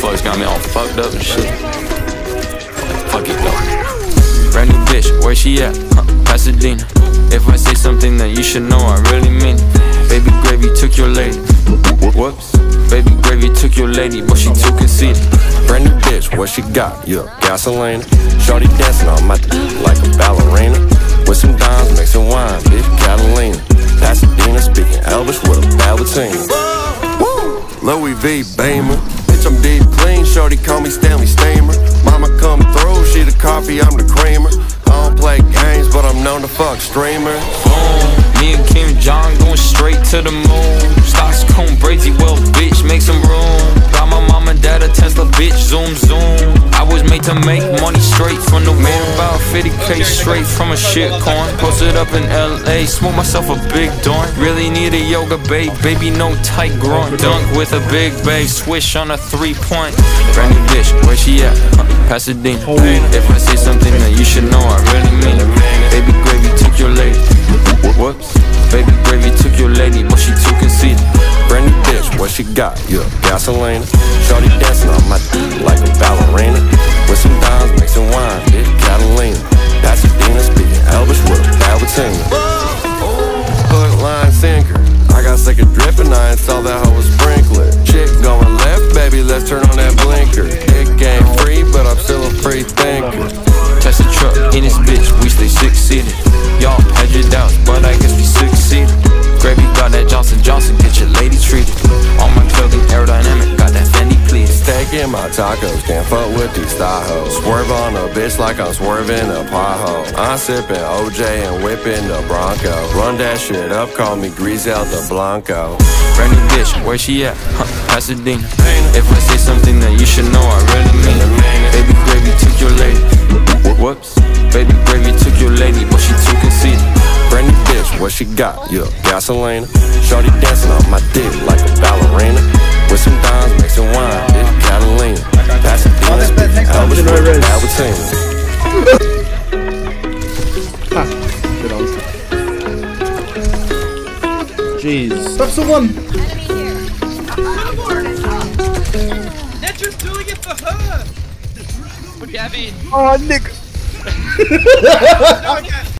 reflux got me all fucked up and shit. Fuck it though. Brand new bitch, where she at? Huh, Pasadena. If I say something that you should know, I really mean it. Baby gravy took your lady. Whoops. Baby gravy took your lady, but she too conceited. Brand new bitch, what she got? Yeah, gasoline. Shorty dancing on my d- like a ballerina. With some dimes, mixing wine, bitch, Catalina. Pasadena, speaking Elvis with a Ballerina. Louis V. Beamer. Bitch, I'm deep clean. Shorty call me Stanley Steamer. Mama come through, she the coffee, I'm the creamer. I don't play games, but I'm known to fuck streamers. Boom. Me and Kim Jong going straight to the moon. Stocks cone brazy, well, bitch, make some room. Got my mom and dad a Tesla, bitch, zoom, zoom. I was made to make money straight from the moon. About 50k straight from a shit coin. Posted up in LA, smoke myself a big joint. Really need a yoga babe, baby, no tight groin. Dunk with a big babe, swish on a three point. Brand new bitch, where she at? Huh, Pasadena. If I say something that you should know, I really mean it. Baby gravy took your lady. Whoops. Baby gravy took your lady, but she too conceited. Brand new bitch, what she got? Yeah, gasoline. Shorty Got sick of dripping, I saw that was sprinkler. Chick going left, baby, let's turn on that blinker. It ain't free, but I'm still a free thinker. Test the truck in this bitch, we stay six seated. Y'all had your doubts, but I guess we succeeded. Gravy got that Johnson Johnson, my tacos, can't fuck with these thigh hoes. Swerve on a bitch like I'm swerving a pothole. I'm sipping OJ and whipping the Bronco. Run that shit up, call me Griselda Blanco. Brand new bitch, where she at? Huh, Pasadena. If I say something that you should know, I really mean it. Baby gravy took your lady. Whoops. Baby gravy took your lady, but she too conceited. Brand new bitch, what she got? Yeah, gasoline. Shorty dancing on Good answer. Jeez. That's the one. They're doing it for her! Gavin, Oh, ah, Nick. No, okay,